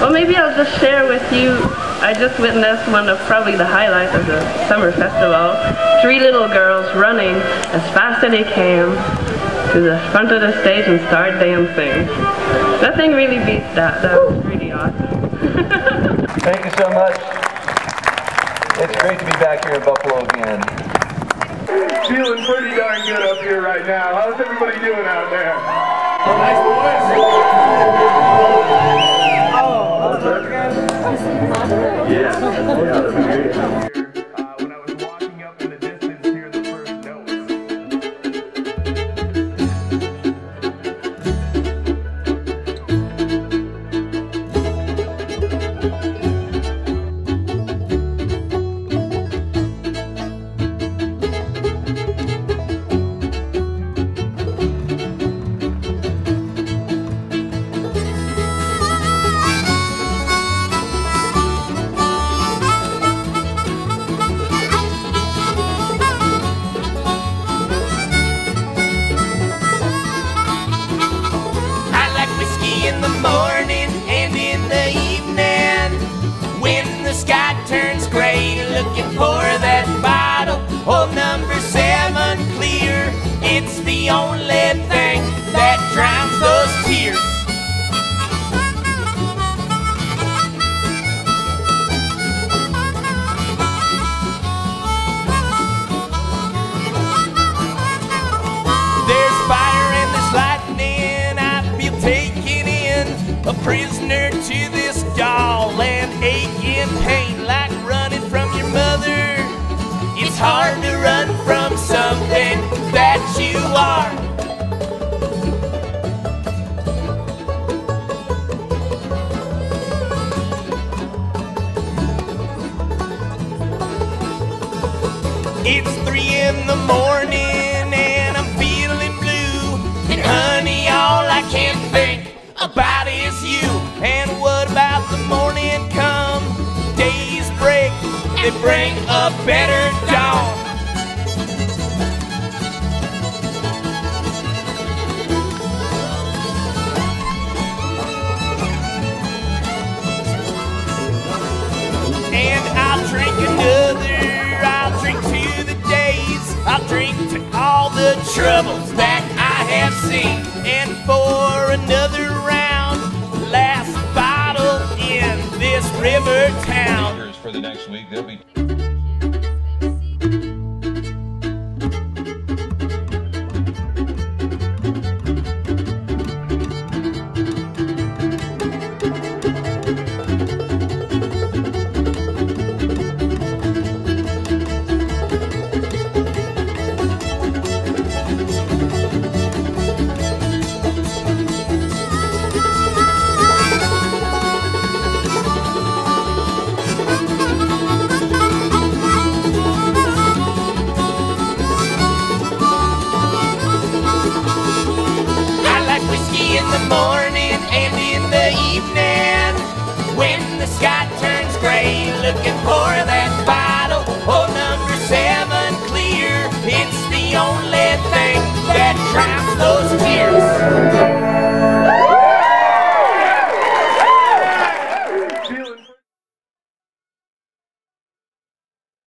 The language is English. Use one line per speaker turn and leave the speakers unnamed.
Well, maybe I'll just share with you. I just witnessed one of probably the highlights of the summer festival. Three little girls running as fast as they can to the front of the stage and start dancing. Nothing really beats that. That was really awesome.
Thank you so much. It's great to be back here in Buffalo again.
Feeling pretty darn good up here right now. How's everybody doing out there? Nice boys.
Gray, looking It's hard to run from something that you are. It's three in the morning bring a better dawn. And I'll drink another, I'll drink to the days, I'll drink to all the troubles that I have seen. And for another
for the next week. They'll be
When the sky turns gray, looking for that